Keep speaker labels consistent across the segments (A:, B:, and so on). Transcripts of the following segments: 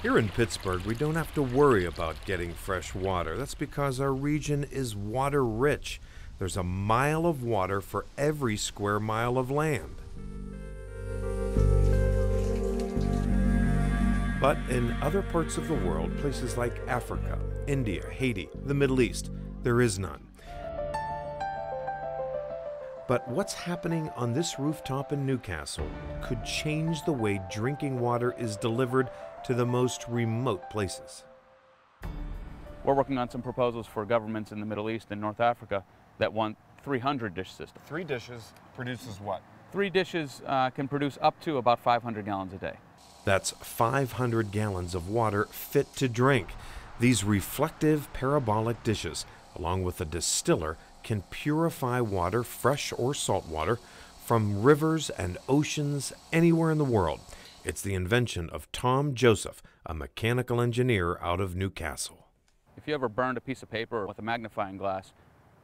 A: Here in Pittsburgh, we don't have to worry about getting fresh water. That's because our region is water rich. There's a mile of water for every square mile of land. But in other parts of the world, places like Africa, India, Haiti, the Middle East, there is none. But what's happening on this rooftop in New Castle could change the way drinking water is delivered to the most remote places.
B: We're working on some proposals for governments in the Middle East and North Africa that want 300 dish systems.
C: Three dishes produces what?
B: Three dishes uh, can produce up to about 500 gallons a day.
A: That's 500 gallons of water fit to drink. These reflective parabolic dishes, along with a distiller, can purify water, fresh or salt water, from rivers and oceans anywhere in the world. It's the invention of Tom Joseph, a mechanical engineer out of New Castle.
B: If you ever burned a piece of paper with a magnifying glass,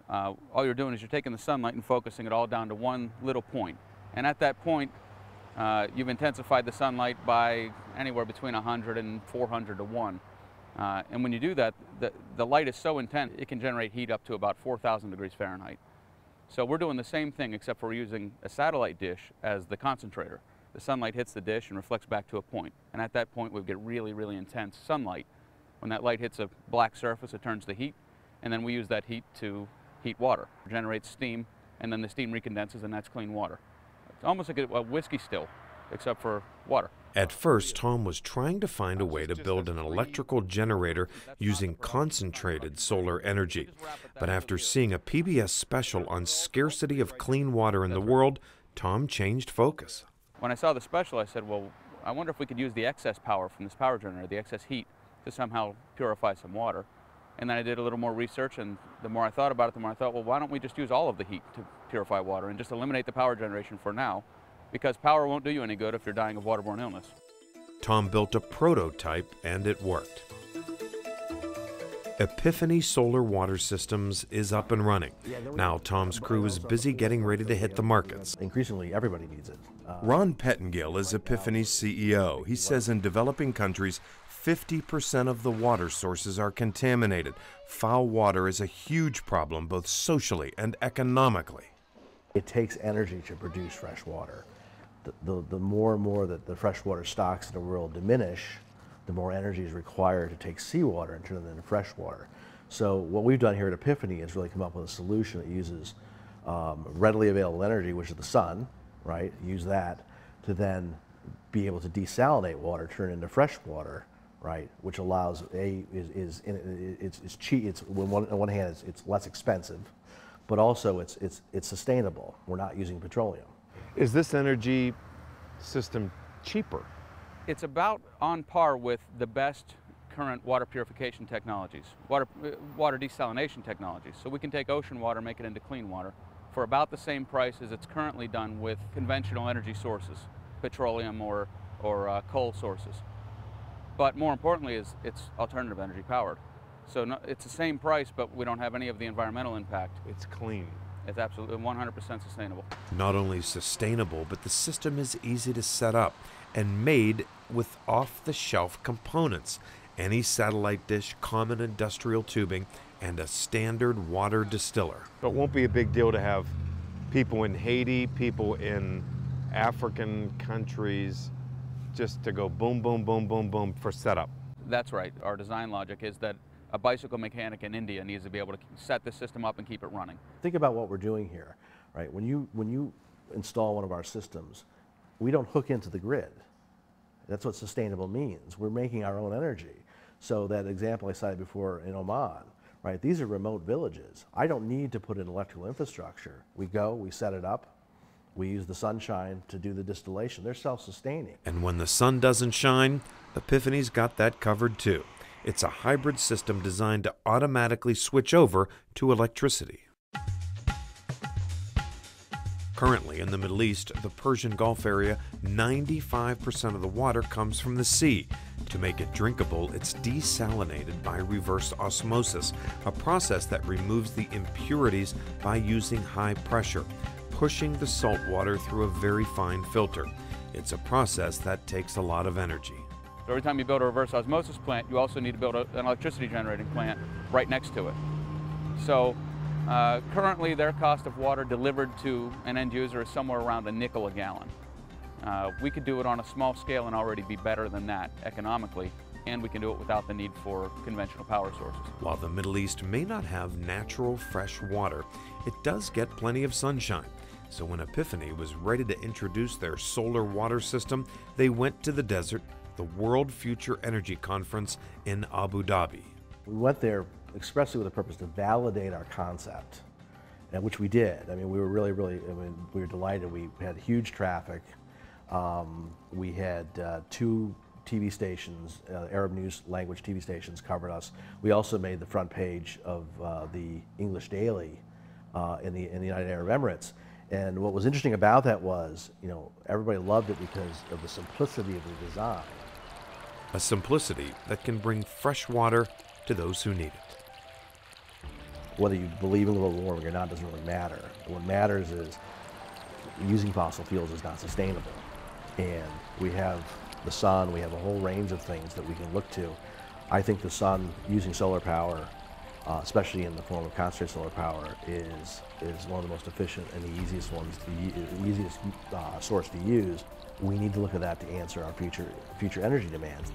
B: uh, all you're doing is you're taking the sunlight and focusing it all down to one little point. And at that point, uh, you've intensified the sunlight by anywhere between 100 and 400 to 1. Uh, and when you do that, the, the light is so intense, it can generate heat up to about 4,000 degrees Fahrenheit. So we're doing the same thing, except for using a satellite dish as the concentrator. The sunlight hits the dish and reflects back to a point. And at that point, we get really, really intense sunlight. When that light hits a black surface, it turns to heat, and then we use that heat to heat water, generates steam, and then the steam recondenses, and that's clean water. It's almost like a whiskey still, except for water.
A: At first, Tom was trying to find a way to build an electrical generator using concentrated solar energy. But after seeing a PBS special on scarcity of clean water in the world, Tom changed focus.
B: When I saw the special, I said, well, I wonder if we could use the excess power from this power generator, the excess heat, to somehow purify some water. And then I did a little more research, and the more I thought about it, the more I thought, well, why don't we just use all of the heat to purify water and just eliminate the power generation for now? Because power won't do you any good if you're dying of waterborne illness.
A: Tom built a prototype, and it worked. Epiphany Solar Water Systems is up and running. Now Tom's crew is busy getting ready to hit the markets.
D: Increasingly, everybody needs it. Uh,
A: Ron Pettengill is Epiphany's CEO. He says in developing countries, 50% of the water sources are contaminated. Foul water is a huge problem, both socially and economically.
D: it takes energy to produce fresh water. The, the, more and more that the freshwater stocks in the world diminish, the more energy is required to take seawater and turn it into fresh water. So what we've done here at Epiphany is really come up with a solution that uses um, readily available energy, which is the sun, right? Use that to then be able to desalinate water, turn it into fresh water, right? Which allows a is is it's it's cheap. It's on one, on one hand it's, it's less expensive, but also it's it's it's sustainable. We're not using petroleum.
C: Is this energy system cheaper?
B: It's about on par with the best current water purification technologies, water, uh, water desalination technologies. So we can take ocean water, make it into clean water for about the same price as it's currently done with conventional energy sources, petroleum or, or uh, coal sources. But more importantly is it's alternative energy powered. So no, it's the same price, but we don't have any of the environmental impact.
C: It's clean.
B: It's absolutely 100% sustainable.
A: Not only sustainable, but the system is easy to set up and made with off the shelf components any satellite dish, common industrial tubing, and a standard water distiller.
C: But it won't be a big deal to have people in Haiti, people in African countries, just to go boom, boom, boom, boom, boom for setup.
B: That's right. Our design logic is that a bicycle mechanic in India needs to be able to set the system up and keep it running.
D: Think about what we're doing here, right? When you when you install one of our systems, we don't hook into the grid. That's what sustainable means. We're making our own energy. So that example I cited before in Oman, right? These are remote villages. I don't need to put in electrical infrastructure. We go, we set it up, we use the sunshine to do the distillation. They're self-sustaining.
A: And when the sun doesn't shine, Epiphany's got that covered too. It's a hybrid system designed to automatically switch over to electricity. Currently, in the Middle East, the Persian Gulf area, 95% of the water comes from the sea. To make it drinkable, it's desalinated by reverse osmosis, a process that removes the impurities by using high pressure, pushing the salt water through a very fine filter. It's a process that takes a lot of energy.
B: So every time you build a reverse osmosis plant, you also need to build a, an electricity generating plant right next to it. So uh, currently their cost of water delivered to an end user is somewhere around a nickel a gallon. Uh, we could do it on a small scale and already be better than that economically, and we can do it without the need for conventional power sources.
A: While the Middle East may not have natural fresh water, it does get plenty of sunshine. So when Epiphany was ready to introduce their solar water system, they went to the desert, the World Future Energy Conference in Abu Dhabi.
D: We went there expressly with the purpose to validate our concept, which we did. I mean, we were really, really, I mean, we were delighted. We had huge traffic. Um, we had uh, two TV stations, uh, Arab news language TV stations covered us. We also made the front page of uh, the English Daily uh, in, the, in the United Arab Emirates. And what was interesting about that was, you know, everybody loved it because of the simplicity of the design.
A: A simplicity that can bring fresh water to those who need it.
D: Whether you believe in global warming or not doesn't really matter. What matters is using fossil fuels is not sustainable. And we have the sun, we have a whole range of things that we can look to. I think the sun, using solar power, uh, especially in the form of concentrated solar power, is is one of the most efficient and the easiest ones, the easiest uh, source to use. We need to look at that to answer our future future energy demands.